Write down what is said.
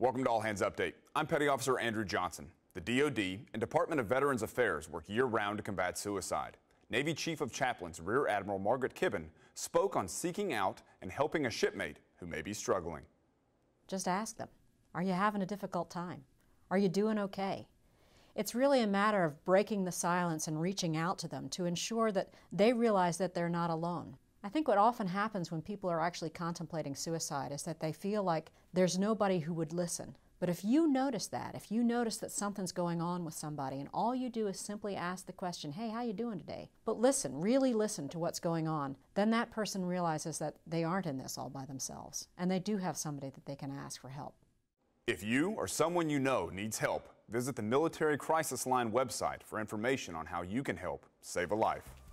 Welcome to All Hands Update. I'm Petty Officer Andrew Johnson. The DoD and Department of Veterans Affairs work year round to combat suicide. Navy Chief of Chaplains Rear Admiral Margaret Kibben spoke on seeking out and helping a shipmate who may be struggling. Just ask them Are you having a difficult time? Are you doing okay? It's really a matter of breaking the silence and reaching out to them to ensure that they realize that they're not alone. I think what often happens when people are actually contemplating suicide is that they feel like there's nobody who would listen. But if you notice that, if you notice that something's going on with somebody and all you do is simply ask the question, "Hey, how you doing today?" But listen, really listen to what's going on, then that person realizes that they aren't in this all by themselves and they do have somebody that they can ask for help. If you or someone you know needs help, visit the Military Crisis Line website for information on how you can help save a life.